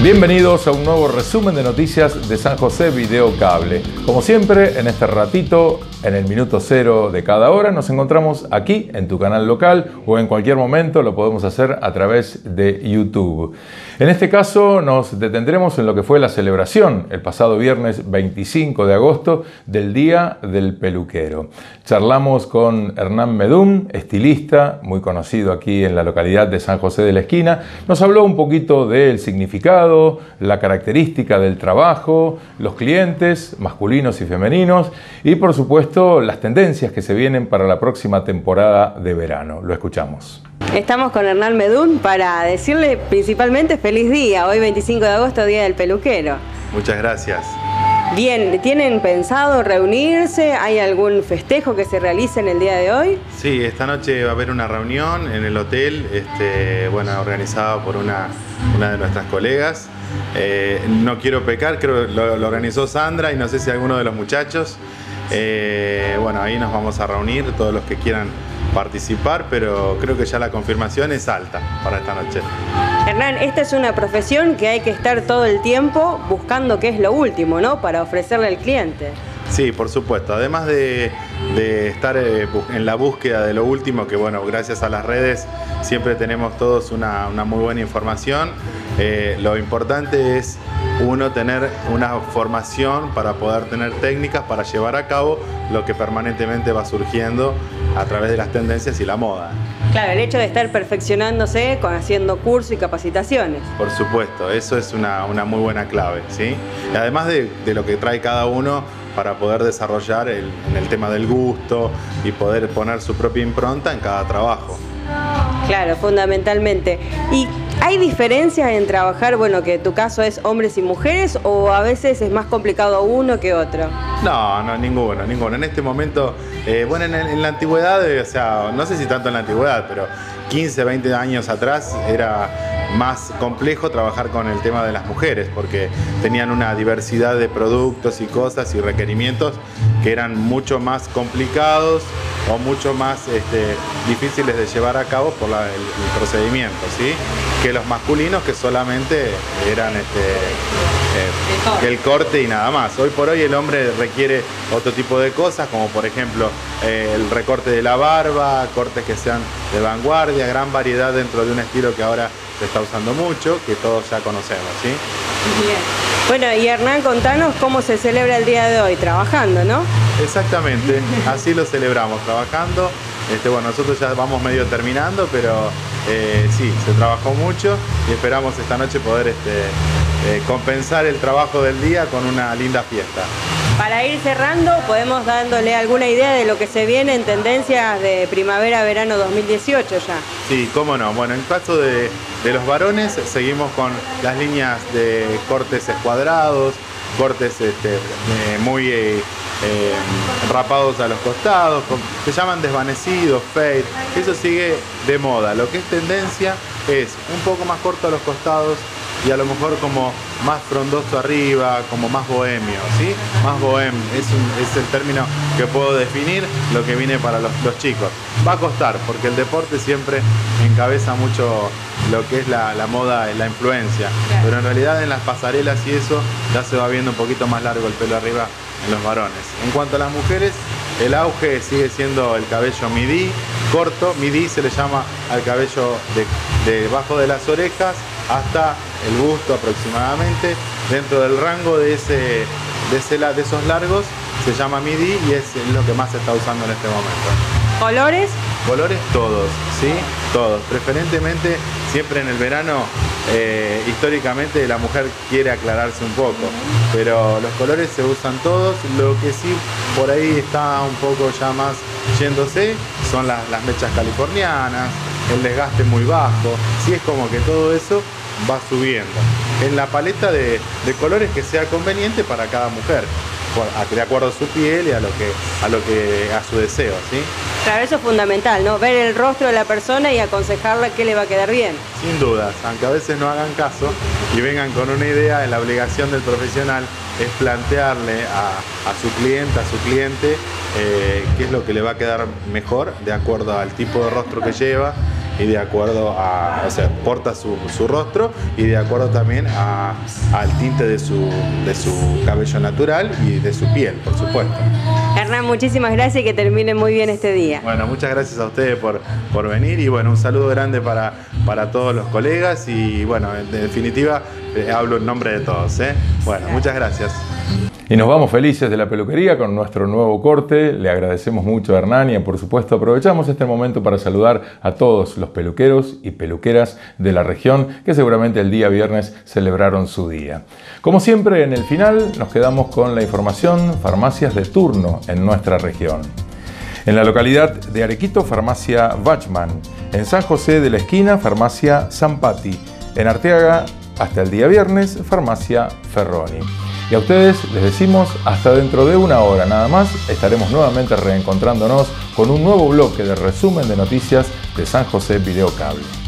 Bienvenidos a un nuevo resumen de noticias de San José Video Cable. Como siempre, en este ratito, en el minuto cero de cada hora, nos encontramos aquí en tu canal local o en cualquier momento lo podemos hacer a través de YouTube. En este caso nos detendremos en lo que fue la celebración el pasado viernes 25 de agosto del Día del Peluquero. Charlamos con Hernán Medún, estilista, muy conocido aquí en la localidad de San José de la Esquina. Nos habló un poquito del significado, la característica del trabajo, los clientes masculinos y femeninos y por supuesto las tendencias que se vienen para la próxima temporada de verano. Lo escuchamos. Estamos con Hernán Medún para decirle principalmente feliz día, hoy 25 de agosto, Día del Peluquero. Muchas gracias. Bien, ¿tienen pensado reunirse? ¿Hay algún festejo que se realice en el día de hoy? Sí, esta noche va a haber una reunión en el hotel, este, bueno, organizada por una, una de nuestras colegas. Eh, no quiero pecar, creo que lo, organizó Sandra y no sé si alguno de los muchachos. Eh, bueno, ahí nos vamos a reunir, todos los que quieran participar, pero creo que ya la confirmación es alta para esta noche. Hernán, esta es una profesión que hay que estar todo el tiempo buscando qué es lo último, ¿no? Para ofrecerle al cliente. Sí, por supuesto. Además de, estar eh, en la búsqueda de lo último, que bueno, gracias a las redes siempre tenemos todos una, una muy buena información, eh, lo importante es uno tener una formación para poder tener técnicas para llevar a cabo lo que permanentemente va surgiendo a través de las tendencias y la moda. Claro, el hecho de estar perfeccionándose con haciendo cursos y capacitaciones. Por supuesto, eso es una, una muy buena clave, ¿sí? Y además de, de, lo que trae cada uno para poder desarrollar el, en el tema del gusto y poder poner su propia impronta en cada trabajo. Claro, fundamentalmente. ¿Y hay diferencias en trabajar, bueno, que tu caso es hombres y mujeres o a veces es más complicado uno que otro? No, no, ninguno, ninguno. En este momento, eh, bueno, en, en, la antigüedad, o sea, no sé si tanto en la antigüedad, pero 15, 20 años atrás era más complejo trabajar con el tema de las mujeres porque tenían una diversidad de productos y cosas y requerimientos que eran mucho más complicados o mucho más este, difíciles de llevar a cabo por la, el, procedimiento, ¿sí? Que los masculinos que solamente eran este, eh, el corte y nada más. Hoy por hoy el hombre requiere otro tipo de cosas, como por ejemplo eh, el recorte de la barba, cortes que sean de vanguardia, gran variedad dentro de un estilo que ahora se está usando mucho, que todos ya conocemos, ¿sí? Bien. Bueno, y Hernán, contanos cómo se celebra el día de hoy, trabajando, ¿no? Exactamente, así lo celebramos, trabajando. Este, bueno, nosotros ya vamos medio terminando, pero eh, sí, se trabajó mucho y esperamos esta noche poder este, eh, compensar el trabajo del día con una linda fiesta. Para ir cerrando, podemos dándole alguna idea de lo que se viene en tendencias de primavera-verano 2018 ya. Sí, cómo no. Bueno, en caso de, de los varones, seguimos con las líneas de cortes escuadrados, cortes este, eh, muy eh, rapados a los costados, se llaman desvanecidos, fade. Eso sigue de moda. Lo que es tendencia es un poco más corto a los costados, y a lo mejor como más frondoso arriba, como más bohemio, ¿sí? Más bohem, es, es el término que puedo definir lo que viene para los, los, chicos. Va a costar, porque el deporte siempre encabeza mucho lo que es la, la moda, la influencia, claro. pero en realidad en las pasarelas y eso ya se va viendo un poquito más largo el pelo arriba en los varones. En cuanto a las mujeres, el auge sigue siendo el cabello midi, corto, midi se le llama al cabello de, debajo de las orejas hasta el busto aproximadamente. Dentro del rango de, ese, de, ese, de esos largos se llama midi y es lo que más se está usando en este momento. ¿Colores? Colores todos, ¿sí? Todos. Preferentemente siempre en el verano, eh, históricamente la mujer quiere aclararse un poco, pero los colores se usan todos. Lo que sí por ahí está un poco ya más yéndose son las, las mechas californianas, el desgaste muy bajo. Sí es como que todo eso va subiendo en la paleta de, colores que sea conveniente para cada mujer de acuerdo a su piel y a lo que a lo que a su deseo, ¿sí? Claro, eso es fundamental, ¿no? Ver el rostro de la persona y aconsejarle qué le va a quedar bien. Sin dudas, aunque a veces no hagan caso y vengan con una idea, la obligación del profesional es plantearle a, a su cliente, a su cliente, eh, qué es lo que le va a quedar mejor de acuerdo al tipo de rostro que lleva y de acuerdo a, o sea, porta su, rostro y de acuerdo también al tinte de su, de su cabello natural y de su piel, por supuesto. Hernán, muchísimas gracias y que termine muy bien este día. Bueno, muchas gracias a ustedes por, por venir y bueno, un saludo grande para, para todos los colegas y bueno, en definitiva eh, hablo en nombre de todos. ¿eh? Bueno, muchas gracias. Y nos vamos felices de la peluquería con nuestro nuevo corte. Le agradecemos mucho a Hernán y por supuesto aprovechamos este momento para saludar a todos los peluqueros y peluqueras de la región que seguramente el día viernes celebraron su día. Como siempre en el final nos quedamos con la información farmacias de turno en nuestra región. En la localidad de Arequito, farmacia Bachman. En San José de la Esquina, farmacia Zampati. En Arteaga, hasta el día viernes, farmacia Ferroni. Y a ustedes les decimos hasta dentro de una hora nada más estaremos nuevamente reencontrándonos con un nuevo bloque de resumen de noticias de San José Videocable.